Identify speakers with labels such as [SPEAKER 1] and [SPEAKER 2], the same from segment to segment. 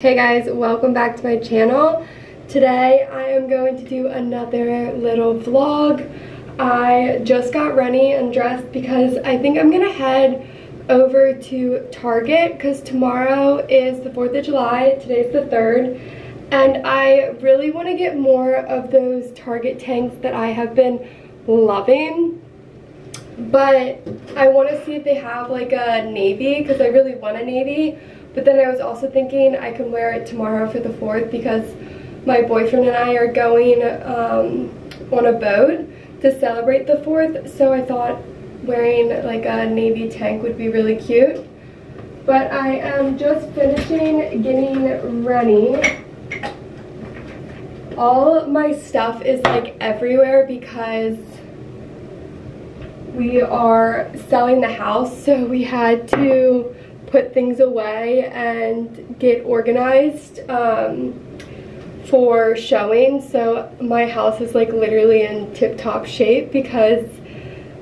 [SPEAKER 1] Hey guys, welcome back to my channel. Today I am going to do another little vlog. I just got ready and dressed because I think I'm gonna head over to Target because tomorrow is the 4th of July, today's the 3rd, and I really want to get more of those Target tanks that I have been loving. But I want to see if they have like a navy because I really want a navy but then I was also thinking I can wear it tomorrow for the 4th because my boyfriend and I are going um, on a boat to celebrate the 4th. So I thought wearing like a navy tank would be really cute. But I am just finishing getting ready. All my stuff is like everywhere because we are selling the house. So we had to put things away and get organized um, for showing. So my house is like literally in tip-top shape because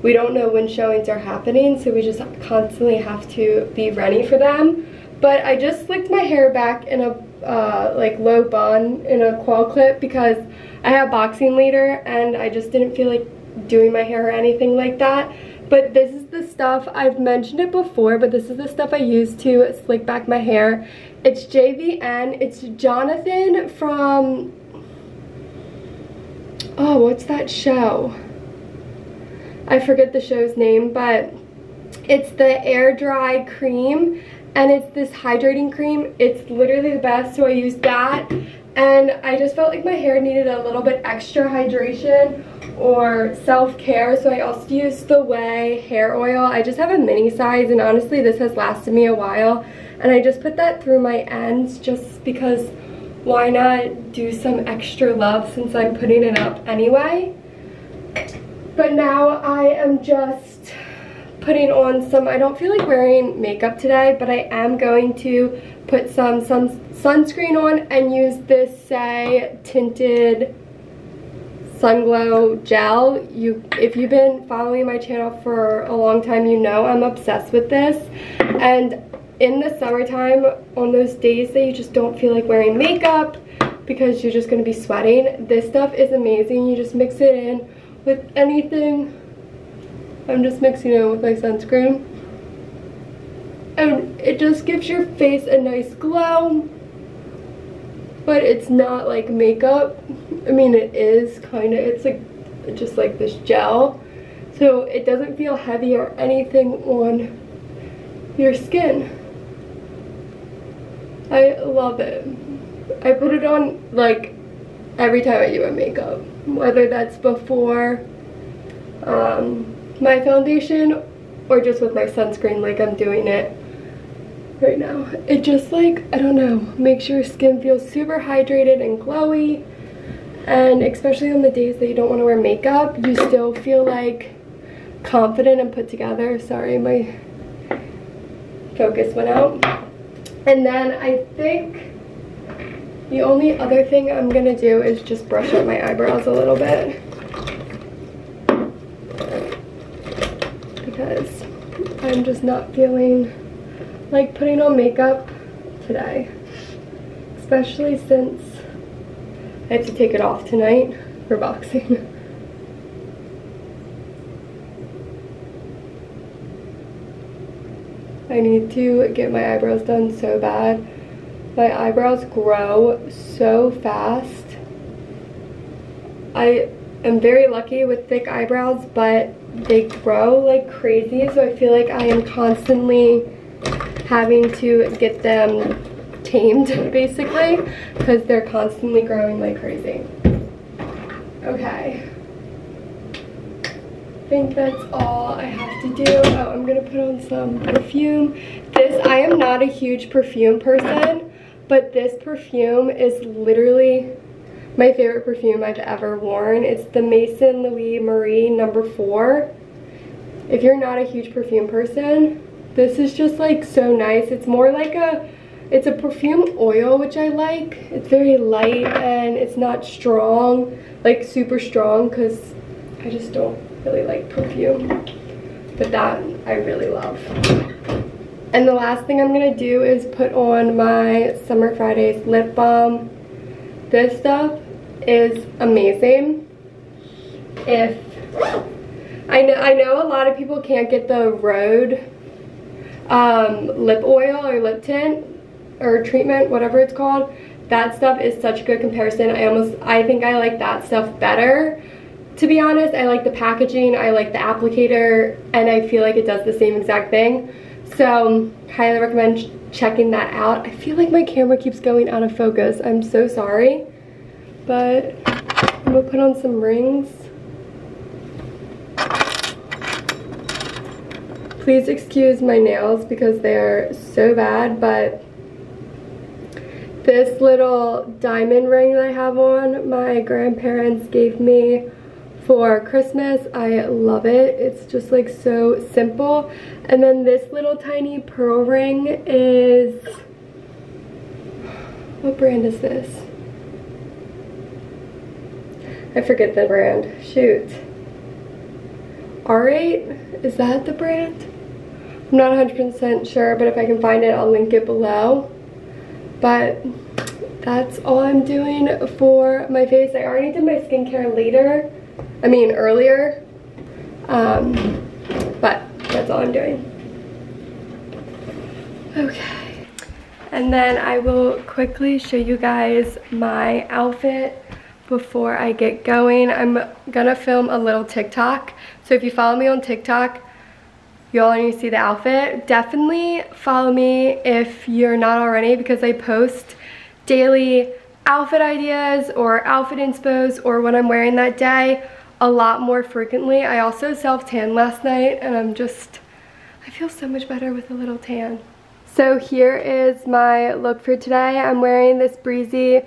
[SPEAKER 1] we don't know when showings are happening. So we just constantly have to be ready for them. But I just slicked my hair back in a uh, like low bun in a coil clip because I have boxing later and I just didn't feel like doing my hair or anything like that. But this is the stuff, I've mentioned it before, but this is the stuff I use to slick back my hair. It's JVN, it's Jonathan from, oh, what's that show? I forget the show's name, but it's the air dry cream and it's this hydrating cream. It's literally the best, so I use that. And I just felt like my hair needed a little bit extra hydration or self-care so I also use the Quai hair oil. I just have a mini size and honestly this has lasted me a while. And I just put that through my ends just because why not do some extra love since I'm putting it up anyway? But now I am just putting on some I don't feel like wearing makeup today but I am going to put some sun sunscreen on and use this Saie tinted Sunglow Gel. You, If you've been following my channel for a long time, you know I'm obsessed with this. And in the summertime, on those days that you just don't feel like wearing makeup because you're just going to be sweating, this stuff is amazing. You just mix it in with anything. I'm just mixing it with my sunscreen. And it just gives your face a nice glow but it's not like makeup. I mean, it is kind of, it's like just like this gel. So it doesn't feel heavy or anything on your skin. I love it. I put it on like every time I do my makeup, whether that's before um, my foundation or just with my sunscreen like I'm doing it right now. It just like, I don't know, makes your skin feel super hydrated and glowy. And especially on the days that you don't want to wear makeup, you still feel like confident and put together. Sorry, my focus went out. And then I think the only other thing I'm going to do is just brush up my eyebrows a little bit. Because I'm just not feeling like putting on makeup today. Especially since I have to take it off tonight for boxing. I need to get my eyebrows done so bad. My eyebrows grow so fast. I am very lucky with thick eyebrows, but they grow like crazy, so I feel like I am constantly having to get them tamed basically because they're constantly growing like crazy. Okay. I think that's all I have to do. Oh, I'm gonna put on some perfume. This, I am not a huge perfume person, but this perfume is literally my favorite perfume I've ever worn. It's the Maison Louis Marie number four. If you're not a huge perfume person, this is just like so nice. It's more like a, it's a perfume oil, which I like. It's very light and it's not strong, like super strong because I just don't really like perfume. But that I really love. And the last thing I'm going to do is put on my Summer Fridays lip balm. This stuff is amazing. If I know, I know a lot of people can't get the Rhode um, lip oil or lip tint or treatment, whatever it's called. That stuff is such a good comparison. I almost, I think I like that stuff better. To be honest, I like the packaging, I like the applicator, and I feel like it does the same exact thing. So, highly recommend checking that out. I feel like my camera keeps going out of focus. I'm so sorry. But I'm gonna put on some rings. Please excuse my nails because they are so bad, but this little diamond ring that I have on, my grandparents gave me for Christmas. I love it. It's just like so simple. And then this little tiny pearl ring is, what brand is this? I forget the brand. Shoot. R8? Is that the brand? I'm not 100% sure, but if I can find it, I'll link it below. But that's all I'm doing for my face. I already did my skincare later. I mean, earlier. Um, but that's all I'm doing. Okay. And then I will quickly show you guys my outfit before I get going. I'm gonna film a little TikTok. So if you follow me on TikTok, you'll only see the outfit. Definitely follow me if you're not already because I post daily outfit ideas or outfit inspos or what I'm wearing that day a lot more frequently. I also self-tanned last night and I'm just, I feel so much better with a little tan. So here is my look for today. I'm wearing this breezy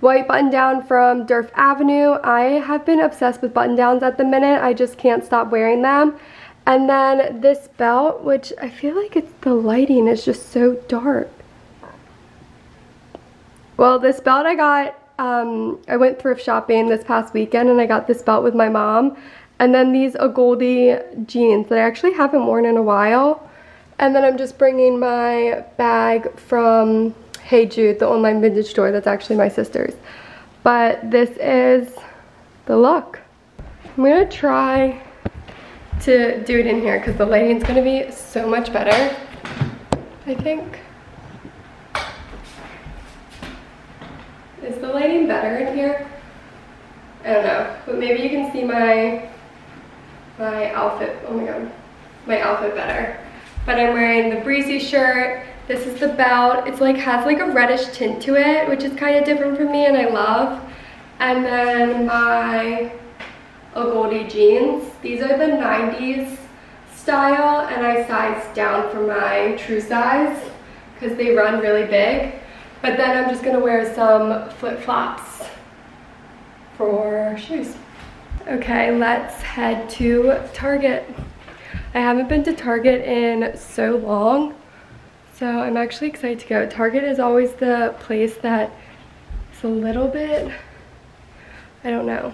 [SPEAKER 1] white button down from Djerf Avenue. I have been obsessed with button downs at the minute. I just can't stop wearing them. And then this belt, which I feel like it's the lighting is just so dark. Well, this belt I got, um, I went thrift shopping this past weekend and I got this belt with my mom. And then these Agolde jeans that I actually haven't worn in a while. And then I'm just bringing my bag from Hey Jude, the online vintage store that's actually my sister's. But this is the look. I'm gonna try to do it in here because the lighting's gonna be so much better, I think. Is the lighting better in here? I don't know, but maybe you can see my my outfit, oh my god, my outfit better. But I'm wearing the breezy shirt, this is the belt. It's like has like a reddish tint to it, which is kind of different from me and I love. And then my Agolde jeans. These are the 90s style and I sized down for my true size because they run really big. But then I'm just gonna wear some flip-flops for shoes. Okay, let's head to Target. I haven't been to Target in so long. So I'm actually excited to go. Target is always the place that is a little bit, I don't know.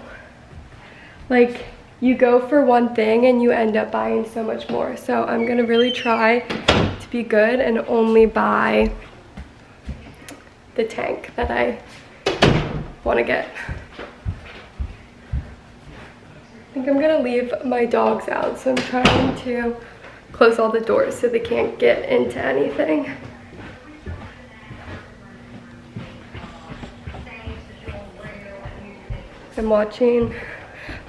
[SPEAKER 1] Like you go for one thing and you end up buying so much more. So I'm gonna really try to be good and only buy the tank that I wanna get. I think I'm gonna leave my dogs out, so I'm trying to close all the doors so they can't get into anything. I'm watching,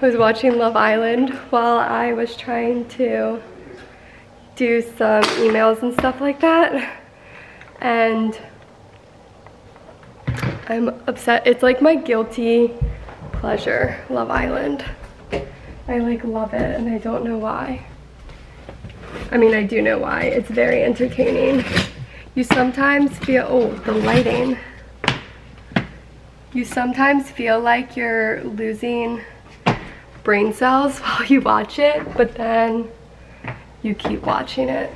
[SPEAKER 1] was watching Love Island while I was trying to do some emails and stuff like that. And I'm upset. It's like my guilty pleasure, Love Island. I like love it and I don't know why. I mean, I do know why. It's very entertaining. You sometimes feel, oh, the lighting. You sometimes feel like you're losing brain cells while you watch it, but then you keep watching it.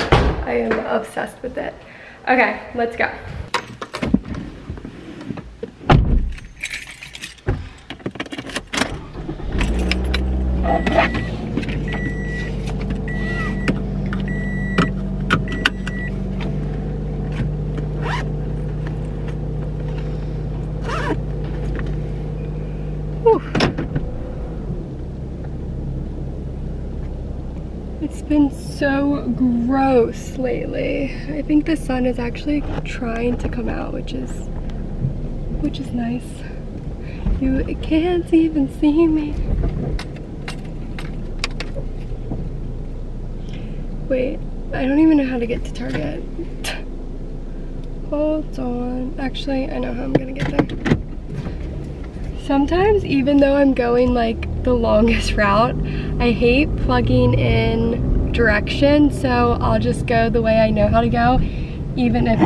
[SPEAKER 1] I am obsessed with it. Okay, let's go. been so gross lately. I think the sun is actually trying to come out, which is, which is nice. You can't even see me. Wait, I don't even know how to get to Target. Hold on. Actually, I know how I'm gonna get there. Sometimes, even though I'm going like the longest route, I hate plugging in directions, so I'll just go the way I know how to go, even if,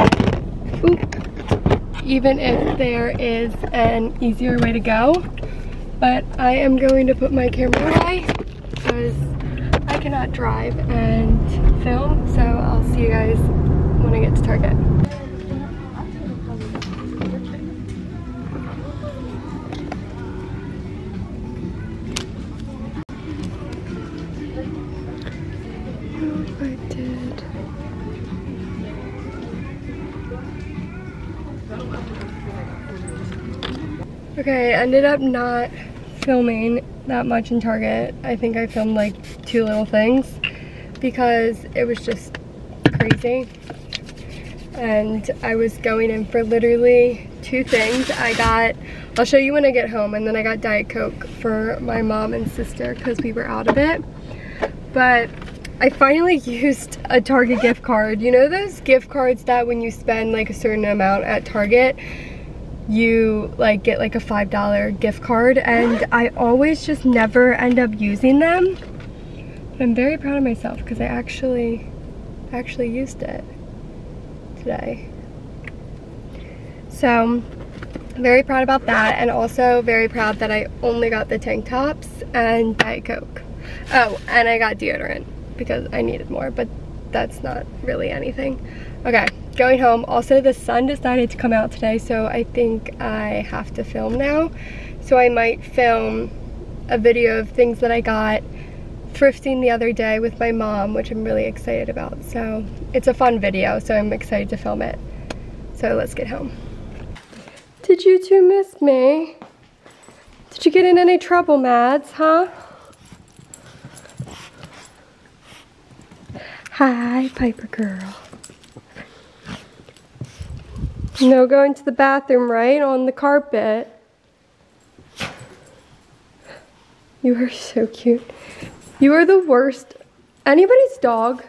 [SPEAKER 1] even if there is an easier way to go. But I am going to put my camera away because I cannot drive and film, so I'll see you guys when I get to Target. Okay, I ended up not filming that much in Target. I think I filmed like two little things because it was just crazy. And I was going in for literally two things. I got, I'll show you when I get home, and then I got Diet Coke for my mom and sister because we were out of it. But I finally used a Target gift card. You know those gift cards that when you spend like a certain amount at Target, you like get like a five dollar gift card and I always just never end up using them. But I'm very proud of myself because I actually actually used it today. So very proud about that and also very proud that I only got the tank tops and Diet Coke. Oh and I got deodorant because I needed more but that's not really anything. Okay going home. Also, the sun decided to come out today, so I think I have to film now. So I might film a video of things that I got thrifting the other day with my mom, which I'm really excited about. So it's a fun video, so I'm excited to film it. So let's get home. Did you two miss me? Did you get in any trouble, Mads, huh? Hi, Piper girl. No going to the bathroom, right? On the carpet. You are so cute. You are the worst. Anybody's dog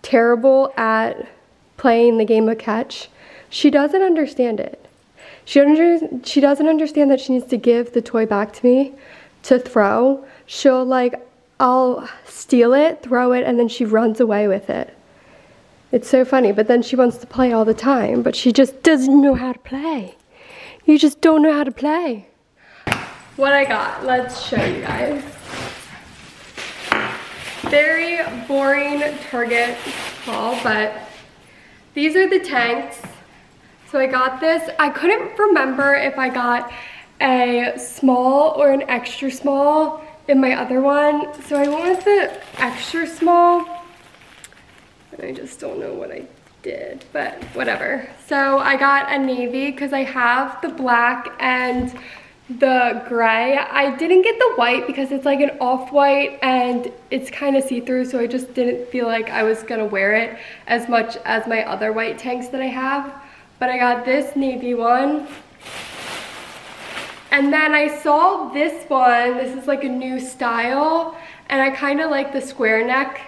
[SPEAKER 1] terrible at playing the game of catch. She doesn't understand it. She, under, she doesn't understand that she needs to give the toy back to me to throw. She'll like, I'll steal it, throw it, and then she runs away with it. It's so funny, but then she wants to play all the time, but she just doesn't know how to play. You just don't know how to play. What I got, let's show you guys. Very boring Target haul, but these are the tanks. So I got this. I couldn't remember if I got a small or an extra small in my other one. So I went with the extra small I just don't know what I did, but whatever. So I got a navy because I have the black and the gray. I didn't get the white because it's like an off-white and it's kind of see-through so I just didn't feel like I was gonna wear it as much as my other white tanks that I have. But I got this navy one. And then I saw this one, this is like a new style and I kind of like the square neck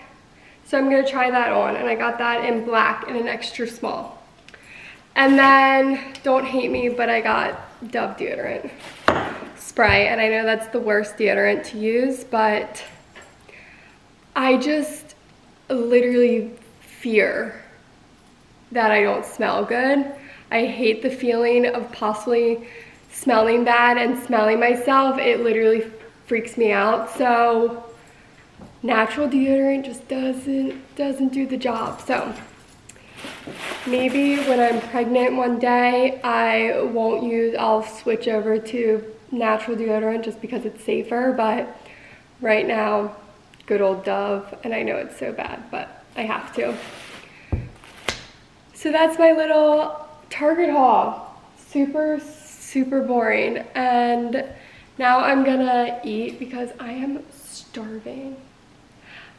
[SPEAKER 1] so I'm gonna try that on and I got that in black in an extra small. And then, don't hate me, but I got Dove deodorant spray and I know that's the worst deodorant to use, but I just literally fear that I don't smell good. I hate the feeling of possibly smelling bad and smelling myself. It literally freaks me out. So natural deodorant just doesn't doesn't do the job. So maybe when I'm pregnant one day, I won't use, I'll switch over to natural deodorant just because it's safer. But right now, good old Dove. And I know it's so bad, but I have to. So that's my little Target haul. Super, super boring. And now I'm gonna eat because I am starving.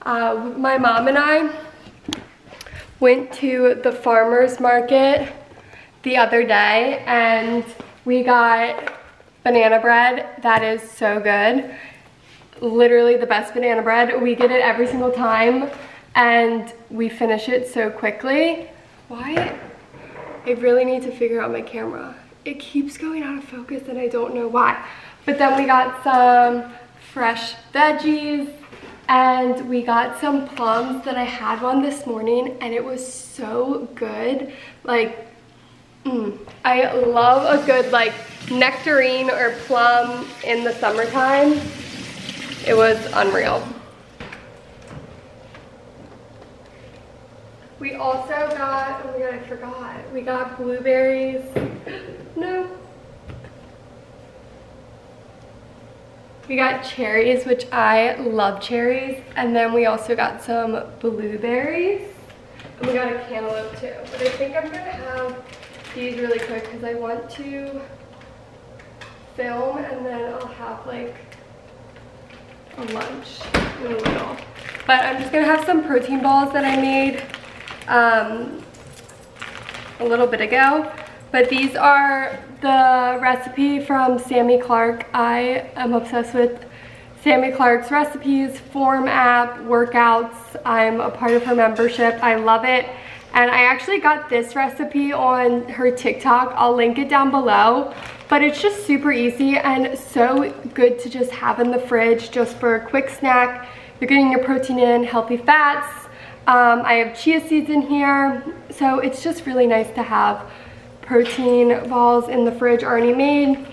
[SPEAKER 1] Uh, my mom and I went to the farmer's market the other day and we got banana bread that is so good. Literally the best banana bread. We get it every single time and we finish it so quickly. Why? I really need to figure out my camera. It keeps going out of focus and I don't know why. But then we got some fresh veggies and we got some plums that I had one this morning and it was so good. Like mm, I love a good like nectarine or plum in the summertime. It was unreal. We also got oh my god I forgot. We got blueberries. No We got cherries, which I love cherries. And then we also got some blueberries. And we got a cantaloupe too. But I think I'm gonna have these really quick because I want to film and then I'll have like a lunch in a little. But I'm just gonna have some protein balls that I made um, a little bit ago. But these are the recipe from Sami Clarke. I am obsessed with Sami Clarke's recipes, form app, workouts. I'm a part of her membership. I love it. And I actually got this recipe on her TikTok. I'll link it down below. But it's just super easy and so good to just have in the fridge just for a quick snack. You're getting your protein in, healthy fats. Um, I have chia seeds in here. So it's just really nice to have protein balls in the fridge already made.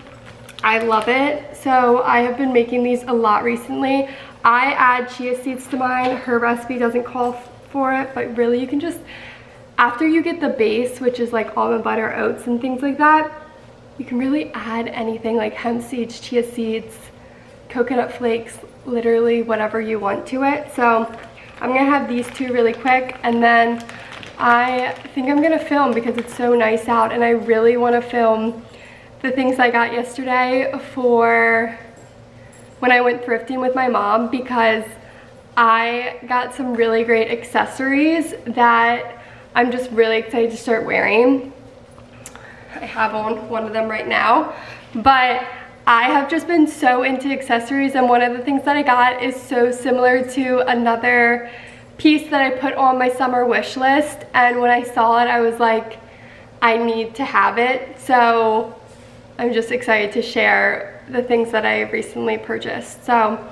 [SPEAKER 1] I love it. So I have been making these a lot recently. I add chia seeds to mine. Her recipe doesn't call for it, but really you can just, after you get the base, which is like almond butter, oats, and things like that, you can really add anything like hemp seeds, chia seeds, coconut flakes, literally whatever you want to it. So I'm gonna have these two really quick and then I think I'm gonna film because it's so nice out and I really wanna film the things I got yesterday for when I went thrifting with my mom because I got some really great accessories that I'm just really excited to start wearing. I have on one of them right now, but I have just been so into accessories and one of the things that I got is so similar to another piece that I put on my summer wish list and when I saw it I was like I need to have it. So I'm just excited to share the things that I recently purchased. So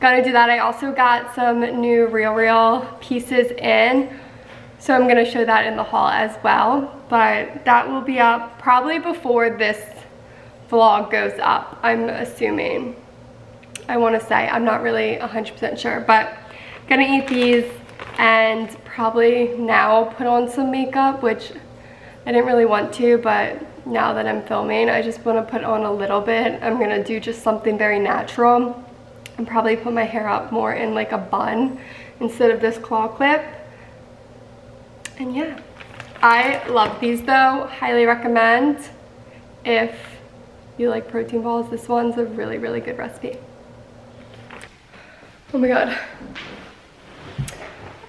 [SPEAKER 1] gonna do that. I also got some new Real Real pieces in. So I'm gonna show that in the haul as well. But that will be up probably before this vlog goes up I'm assuming. I want to say I'm not really 100% sure but gonna eat these and probably now put on some makeup, which I didn't really want to, but now that I'm filming, I just want to put on a little bit. I'm going to do just something very natural and probably put my hair up more in like a bun instead of this claw clip. And yeah, I love these though. Highly recommend if you like protein balls. This one's a really, really good recipe. Oh my god,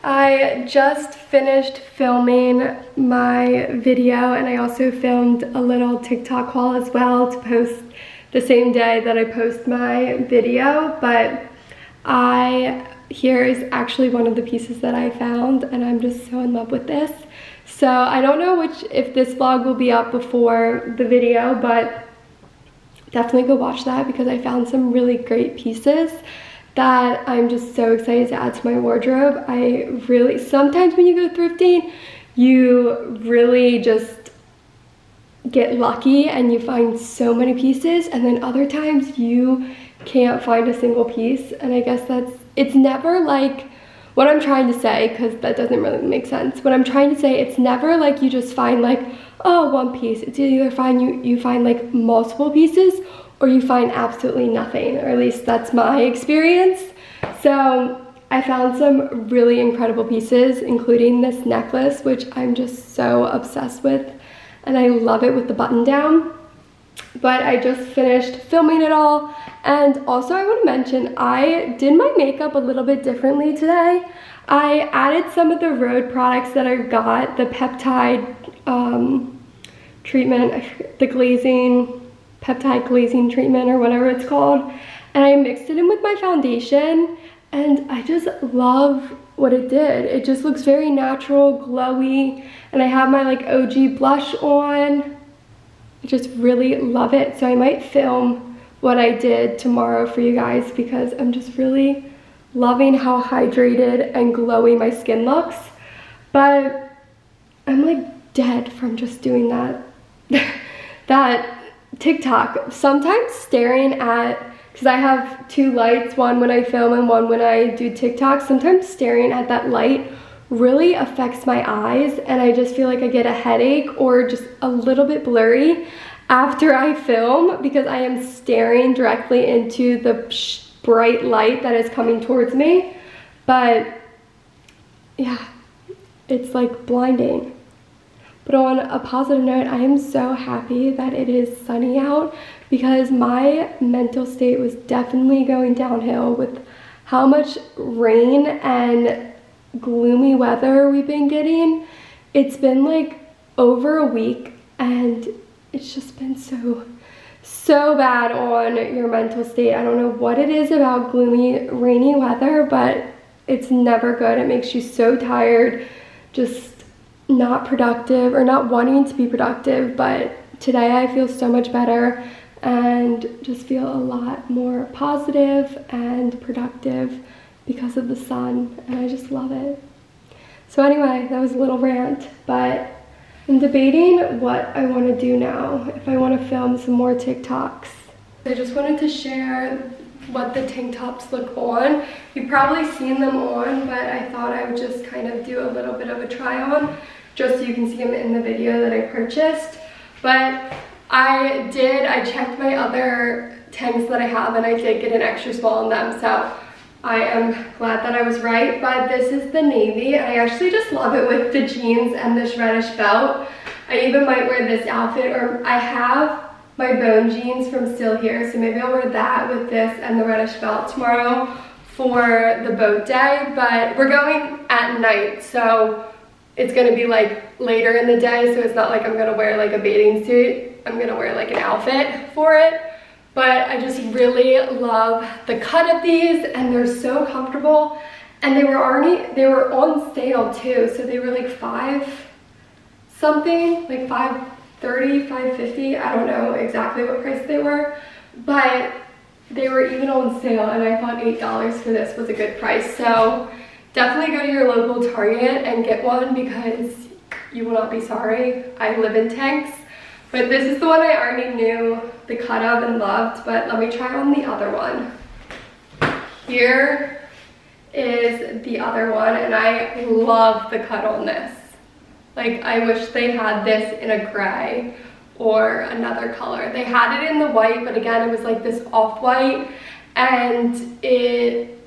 [SPEAKER 1] I just finished filming my video and I also filmed a little TikTok haul as well to post the same day that I post my video, but I, here is actually one of the pieces that I found and I'm just so in love with this. So I don't know which, if this vlog will be up before the video, but definitely go watch that because I found some really great pieces that I'm just so excited to add to my wardrobe. I really, sometimes when you go thrifting, you really just get lucky and you find so many pieces and then other times you can't find a single piece and I guess that's, it's never like, what I'm trying to say, because that doesn't really make sense, what I'm trying to say, it's never like you just find like, oh, one piece. It's either find you, you find like multiple pieces or you find absolutely nothing, or at least that's my experience. So I found some really incredible pieces, including this necklace, which I'm just so obsessed with, and I love it with the button down. but I just finished filming it all. And also I want to mention, I did my makeup a little bit differently today. I added some of the Rhode products that I got, the peptide um, treatment, the glazing, peptide glazing treatment or whatever it's called. And I mixed it in with my foundation and I just love what it did. It just looks very natural, glowy, and I have my like OG blush on. I just really love it. So I might film what I did tomorrow for you guys because I'm just really loving how hydrated and glowy my skin looks. But I'm like dead from just doing that. that TikTok. Sometimes staring at because I have two lights, one when I film and one when I do TikTok. Sometimes staring at that light really affects my eyes and I just feel like I get a headache or just a little bit blurry after I film because I am staring directly into the bright light that is coming towards me. But yeah, it's like blinding. But on a positive note, I am so happy that it is sunny out because my mental state was definitely going downhill with how much rain and gloomy weather we've been getting. It's been like over a week and it's just been so, so bad on your mental state. I don't know what it is about gloomy, rainy weather, but it's never good. It makes you so tired, just not productive or not wanting to be productive. But today I feel so much better and just feel a lot more positive and productive because of the sun and I just love it. So anyway, that was a little rant, but I'm debating what I want to do now, if I want to film some more TikToks. I just wanted to share what the tank tops look on. You've probably seen them on, but I thought I would just kind of do a little bit of a try on, just so you can see them in the video that I purchased. But I did, I checked my other tanks that I have and I did get an extra small in them, so I am glad that I was right, but this is the navy. I actually just love it with the jeans and this reddish belt. I even might wear this outfit, or I have my bone jeans from still here, so maybe I'll wear that with this and the reddish belt tomorrow for the boat day, but we're going at night, so it's gonna be like later in the day, so it's not like I'm gonna wear like a bathing suit. I'm gonna wear like an outfit for it. But I just really love the cut of these and they're so comfortable. And they were already they were on sale too. So they were like five something like 530 550 I don't know exactly what price they were but they were even on sale and I thought eight dollars for this was a good price. So definitely go to your local Target and get one because you will not be sorry I live in tanks but this is the one I already knew the cut of and loved, but let me try on the other one. Here is the other one, and I love the cut on this. Like, I wish they had this in a gray or another color. They had it in the white, but again, it was like this off-white, and it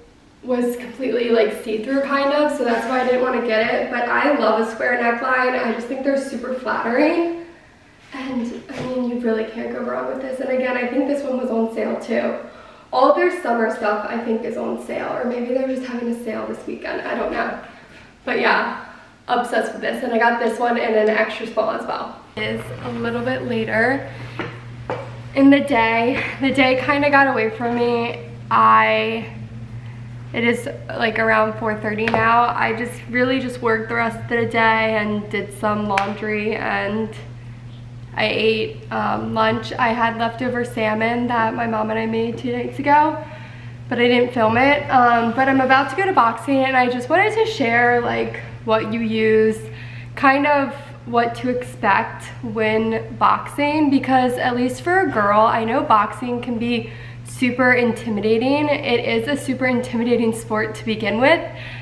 [SPEAKER 1] was completely like see-through kind of, so that's why I didn't want to get it. But I love a square neckline. I just think they're super flattering. And I mean, you really can't go wrong with this. And again, I think this one was on sale too. All their summer stuff I think is on sale or maybe they're just having a sale this weekend. I don't know. But yeah, obsessed with this. And I got this one in an extra small as well. Is a little bit later in the day. The day kind of got away from me. I it is like around 4.30 now. I just really just worked the rest of the day and did some laundry and I ate um, lunch. I had leftover salmon that my mom and I made two nights ago, but I didn't film it. Um, but I'm about to go to boxing and I just wanted to share like what you use, kind of what to expect when boxing because at least for a girl, I know boxing can be super intimidating. It is a super intimidating sport to begin with,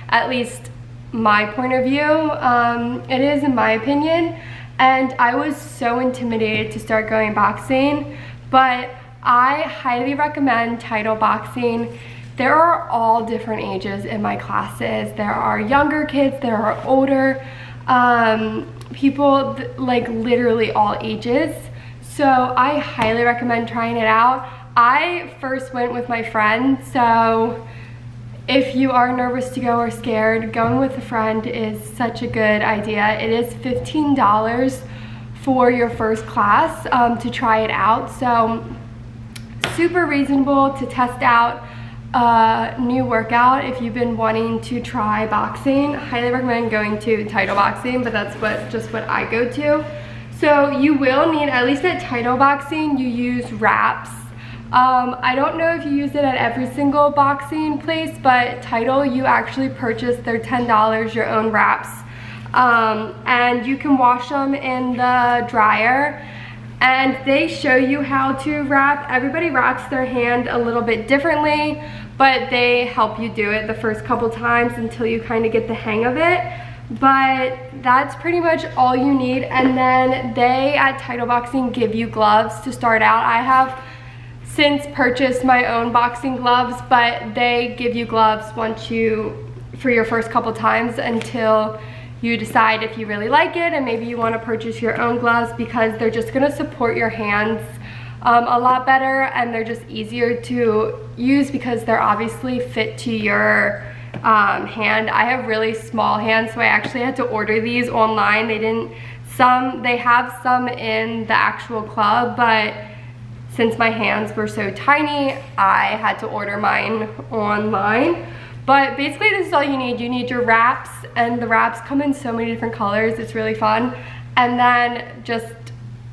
[SPEAKER 1] at least my point of view. Um, it is in my opinion and I was so intimidated to start going boxing, but I highly recommend Title Boxing. There are all different ages in my classes. There are younger kids, there are older um, people, like literally all ages. So I highly recommend trying it out. I first went with my friend, so if you are nervous to go or scared, going with a friend is such a good idea. It is $15 for your first class um, to try it out. So super reasonable to test out a new workout if you've been wanting to try boxing. Highly recommend going to Title Boxing, but that's what just what I go to. So you will need, at least at Title Boxing, you use wraps um, I don't know if you use it at every single boxing place, but Title, you actually purchase their $10 your own wraps. Um, and you can wash them in the dryer and they show you how to wrap. Everybody wraps their hand a little bit differently, but they help you do it the first couple times until you kind of get the hang of it. But that's pretty much all you need. And then they at Title Boxing give you gloves to start out. I have since purchased my own boxing gloves, but they give you gloves once you, for your first couple times until you decide if you really like it and maybe you wanna purchase your own gloves because they're just gonna support your hands um, a lot better and they're just easier to use because they're obviously fit to your um, hand. I have really small hands so I actually had to order these online. They didn't, some, they have some in the actual club but since my hands were so tiny, I had to order mine online. But basically this is all you need. You need your wraps and the wraps come in so many different colors. It's really fun. And then just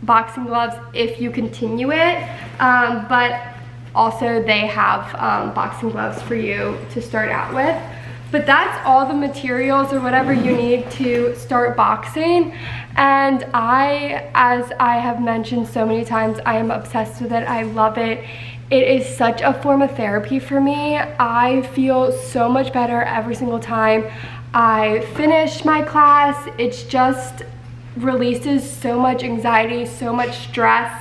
[SPEAKER 1] boxing gloves if you continue it. Um, but also they have um, boxing gloves for you to start out with. But that's all the materials or whatever you need to start boxing. And I, as I have mentioned so many times, I am obsessed with it. I love it. It is such a form of therapy for me. I feel so much better every single time I finish my class. It's just releases so much anxiety, so much stress.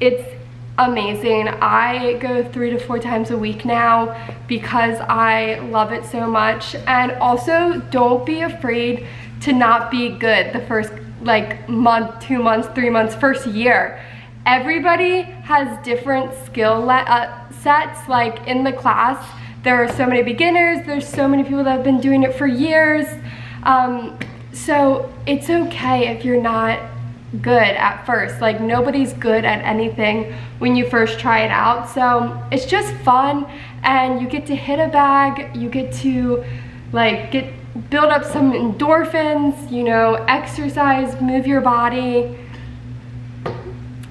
[SPEAKER 1] It's amazing. I go three to four times a week now because I love it so much. And also don't be afraid to not be good the first like month, two months, three months, first year. Everybody has different skill uh, sets like in the class. There are so many beginners, there's so many people that have been doing it for years. Um, so it's okay if you're not good at first. Like nobody's good at anything when you first try it out. So it's just fun and you get to hit a bag, you get to like get build up some endorphins, you know, exercise, move your body.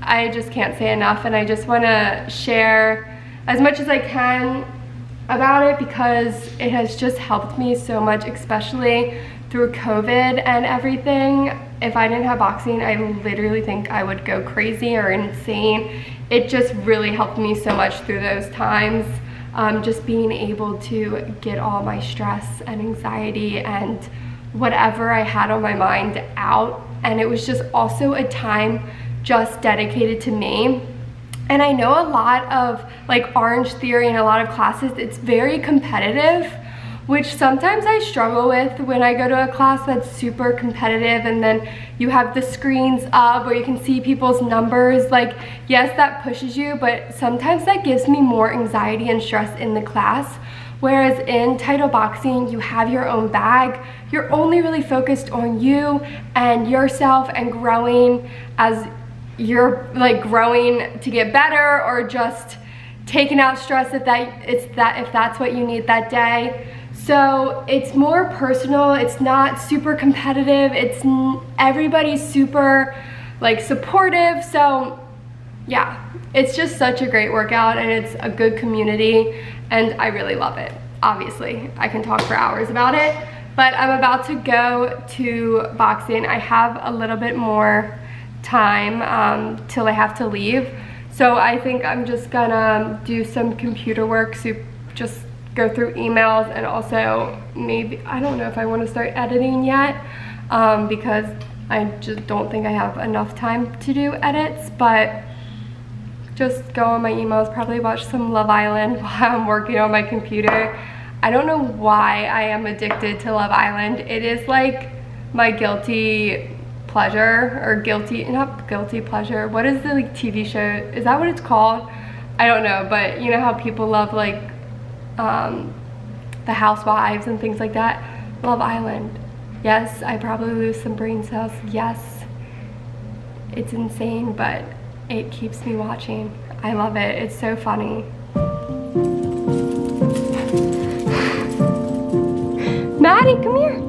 [SPEAKER 1] I just can't say enough and I just want to share as much as I can about it because it has just helped me so much, especially through COVID and everything. If I didn't have boxing, I literally think I would go crazy or insane. It just really helped me so much through those times. Um, just being able to get all my stress and anxiety and whatever I had on my mind out. And it was just also a time just dedicated to me. And I know a lot of like Orange Theory and a lot of classes, it's very competitive which sometimes I struggle with when I go to a class that's super competitive and then you have the screens up where you can see people's numbers. Like, yes, that pushes you, but sometimes that gives me more anxiety and stress in the class. Whereas in title boxing, you have your own bag. You're only really focused on you and yourself and growing as you're like growing to get better or just taking out stress if that it's that if that's what you need that day. So it's more personal, it's not super competitive, it's everybody's super like supportive. So yeah, it's just such a great workout and it's a good community and I really love it. Obviously, I can talk for hours about it, but I'm about to go to boxing. I have a little bit more time um, till I have to leave. So I think I'm just gonna do some computer work, so just go through emails and also maybe, I don't know if I want to start editing yet um, because I just don't think I have enough time to do edits, but just go on my emails, probably watch some Love Island while I'm working on my computer. I don't know why I am addicted to Love Island. It is like my guilty pleasure or guilty, not guilty pleasure. What is the like TV show? Is that what it's called? I don't know, but you know how people love like um, the housewives and things like that? Love Island. Yes, I probably lose some brain cells. Yes, it's insane, but it keeps me watching. I love it. It's so funny. Maddie, come here.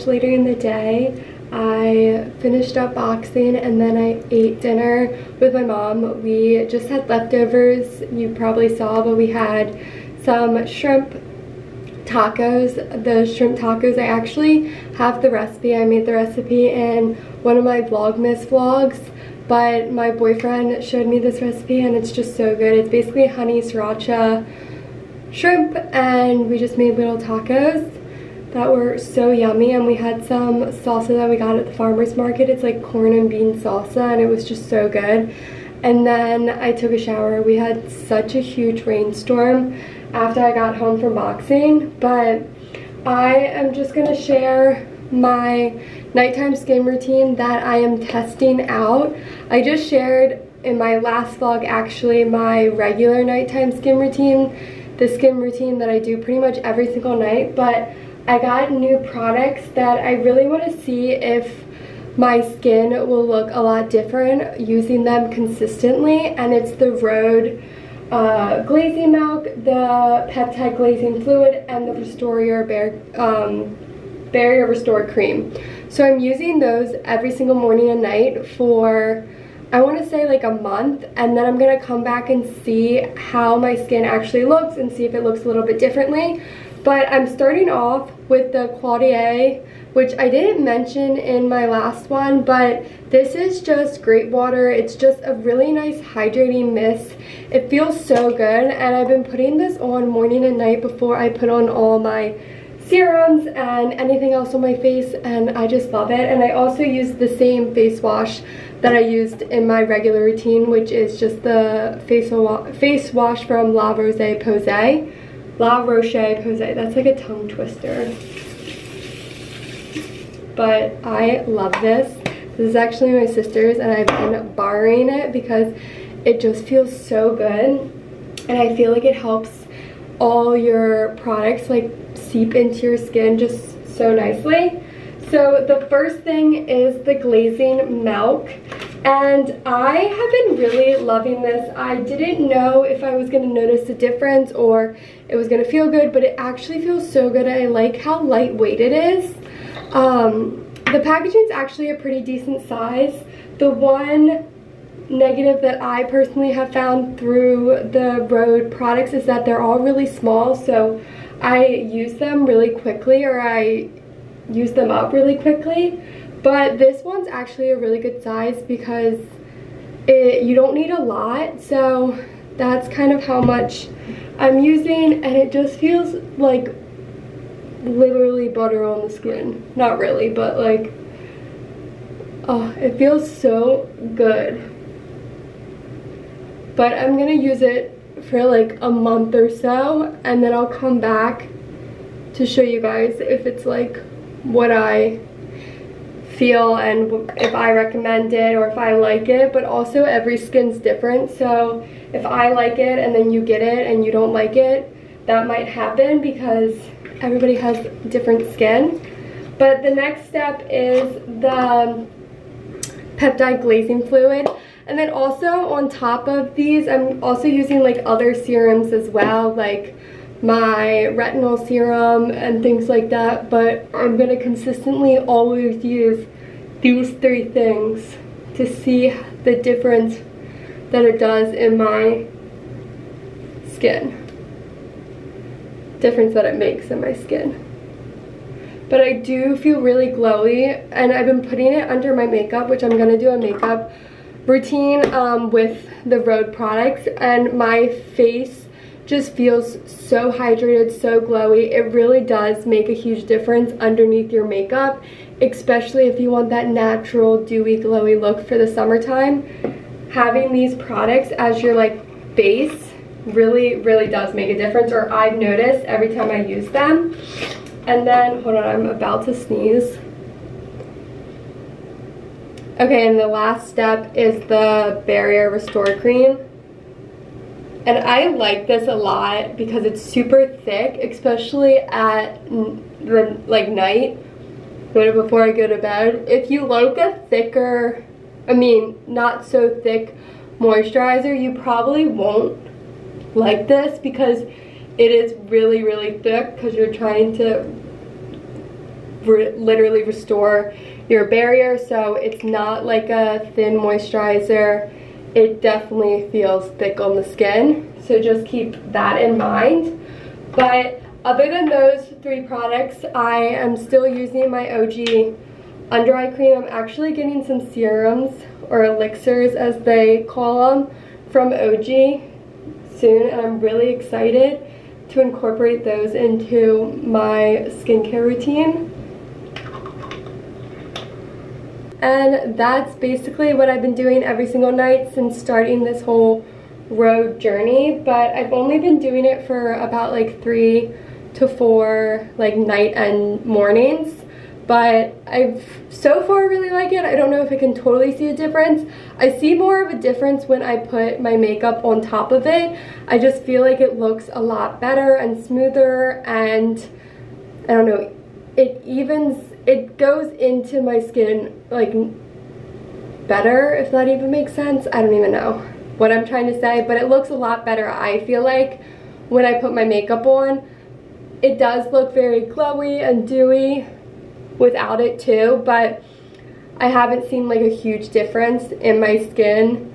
[SPEAKER 1] Much later in the day. I finished up boxing and then I ate dinner with my mom. We just had leftovers, you probably saw, but we had some shrimp tacos. The shrimp tacos, I actually have the recipe. I made the recipe in one of my Vlogmas vlogs, but my boyfriend showed me this recipe and it's just so good. It's basically honey sriracha shrimp and we just made little tacos that were so yummy and we had some salsa that we got at the farmer's market. It's like corn and bean salsa and it was just so good. And then I took a shower. We had such a huge rainstorm after I got home from boxing, but I am just gonna share my nighttime skin routine that I am testing out. I just shared in my last vlog actually my regular nighttime skin routine, the skin routine that I do pretty much every single night, but I got new products that I really want to see if my skin will look a lot different using them consistently and it's the Rhode uh, glazing milk, the peptide glazing fluid, and the Restoria Bar um, Barrier Restore cream. So I'm using those every single morning and night for I want to say like a month and then I'm going to come back and see how my skin actually looks and see if it looks a little bit differently. But I'm starting off with the Caudalie, which I didn't mention in my last one, but this is just grape water. It's just a really nice hydrating mist. It feels so good, and I've been putting this on morning and night before I put on all my serums and anything else on my face, and I just love it. And I also use the same face wash that I used in my regular routine, which is just the face, wa face wash from La Roche-Posay. La Roche-Posay. That's like a tongue twister. But I love this. This is actually my sister's and I've been borrowing it because it just feels so good. And I feel like it helps all your products like seep into your skin just so nicely. So the first thing is the glazing milk. And I have been really loving this. I didn't know if I was going to notice a difference or it was going to feel good, but it actually feels so good. I like how lightweight it is. Um, the packaging is actually a pretty decent size. The one negative that I personally have found through the Rhode products is that they're all really small, so I use them really quickly or I use them up really quickly. But this one's actually a really good size because it, you don't need a lot. So that's kind of how much I'm using and it just feels like literally butter on the skin. Not really, but like, oh, it feels so good. But I'm gonna use it for like a month or so and then I'll come back to show you guys if it's like what I feel and if I recommend it or if I like it, but also every skin's different. So if I like it and then you get it and you don't like it, that might happen because everybody has different skin. But the next step is the peptide glazing fluid. And then also on top of these, I'm also using like other serums as well, like my retinol serum and things like that. But I'm gonna consistently always use these three things to see the difference that it does in my skin. Difference that it makes in my skin. But I do feel really glowy and I've been putting it under my makeup, which I'm gonna do a makeup routine um, with the Rhode products and my face just feels so hydrated, so glowy. It really does make a huge difference underneath your makeup, especially if you want that natural, dewy, glowy look for the summertime. Having these products as your like base really, really does make a difference, or I've noticed every time I use them. And then, hold on, I'm about to sneeze. Okay, and the last step is the Barrier Restore Cream. And I like this a lot because it's super thick, especially at the like night, right before I go to bed. If you like a thicker, I mean, not so thick moisturizer, you probably won't like this because it is really, really thick because you're trying to re literally restore your barrier. So it's not like a thin moisturizer. It definitely feels thick on the skin. So just keep that in mind. But other than those three products, I am still using my OG under eye cream. I'm actually getting some serums or elixirs as they call them from OG soon and I'm really excited to incorporate those into my skincare routine. And that's basically what I've been doing every single night since starting this whole Rhode journey. But I've only been doing it for about like three to four like night and mornings but I've so far really like it. I don't know if I can totally see a difference. I see more of a difference when I put my makeup on top of it. I just feel like it looks a lot better and smoother and I don't know, it evens, it goes into my skin like better, if that even makes sense. I don't even know what I'm trying to say, but it looks a lot better, I feel like, when I put my makeup on. It does look very glowy and dewy, without it too, but I haven't seen like a huge difference in my skin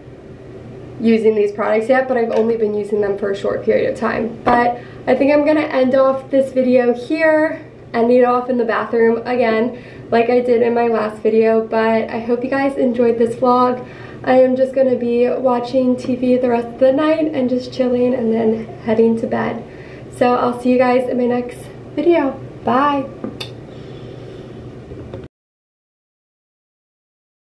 [SPEAKER 1] using these products yet, but I've only been using them for a short period of time. But I think I'm gonna end off this video here, end it off in the bathroom again, like I did in my last video, but I hope you guys enjoyed this vlog. I am just gonna be watching TV the rest of the night and just chilling and then heading to bed. So I'll see you guys in my next video. Bye.